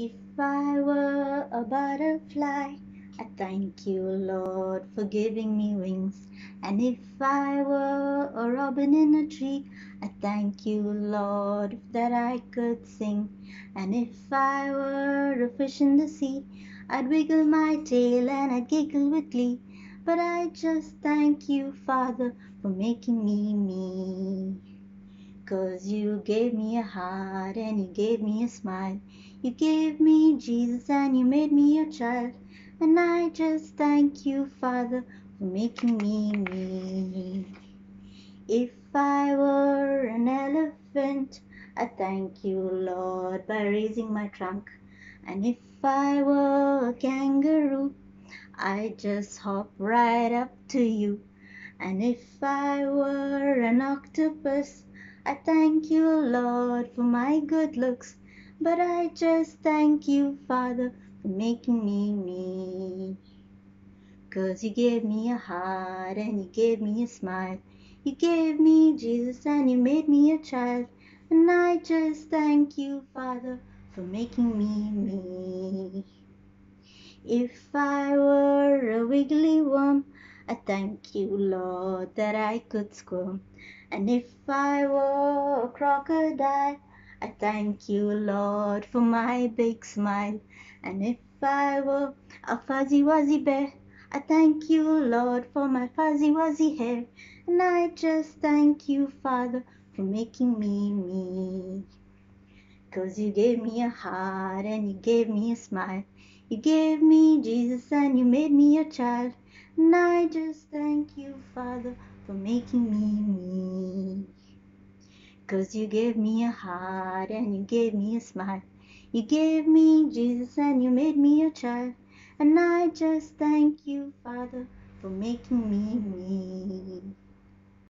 If I were a butterfly, I thank you, Lord, for giving me wings. And if I were a robin in a tree, I thank you, Lord, that I could sing. And if I were a fish in the sea, I'd wiggle my tail and I'd giggle with glee. But I just thank you, Father, for making me me. Cause you gave me a heart and you gave me a smile. You gave me Jesus and you made me your child. And I just thank you, Father, for making me me. If I were an elephant, I thank you, Lord, by raising my trunk. And if I were a kangaroo, I just hop right up to you. And if I were an octopus, I thank you, Lord, for my good looks. But I just thank you, Father, for making me me. Cause you gave me a heart and you gave me a smile. You gave me Jesus and you made me a child. And I just thank you, Father, for making me me. If I were a wiggly worm, I thank you, Lord, that I could squirm. And if I were a crocodile, I thank you, Lord, for my big smile. And if I were a fuzzy wuzzy bear, I thank you, Lord, for my fuzzy wuzzy hair. And I just thank you, Father, for making me me. Cause you gave me a heart and you gave me a smile. You gave me Jesus and you made me a child. And I just thank you, Father, for making me me. Cause you gave me a heart and you gave me a smile. You gave me Jesus and you made me a child. And I just thank you, Father, for making me me.